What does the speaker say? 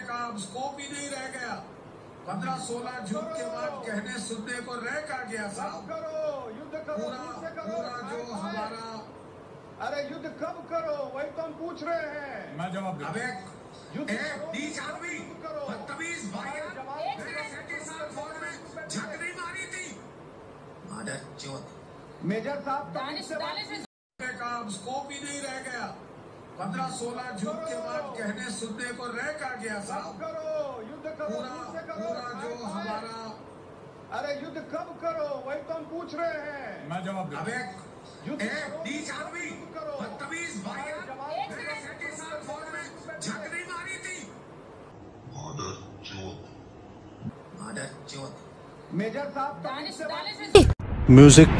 का अब स्कोप ही नहीं रह गया। पंद्रह सोलह जून के बाद कहने सुनने को रह का गया साहब। करो युद्ध करो पूरा पूरा जो। हमारा अरे युद्ध कब करो वही तो हम पूछ रहे हैं। मैं जवाब अब एक करो, आदमी। बदतमीज मेरे के साथ फौज में झक नहीं मारी थी। मेजर साहब का अब स्कोप ही नहीं रह गया। पंद्रह सोलह जून के बाद कहने सुनने को रह का गया साहब करो युद्ध करो पूरा करो पूरा जो। हमारा अरे युद्ध कब करो वही तो हम पूछ रहे हैं। मैं जवाब अब एक युद्ध एक करो, नीच आदमी बदतमीज भाई मेरे के साथ फौज में झक मारी थी। मादर चौथ मेजर साहब तो म्यूज़िक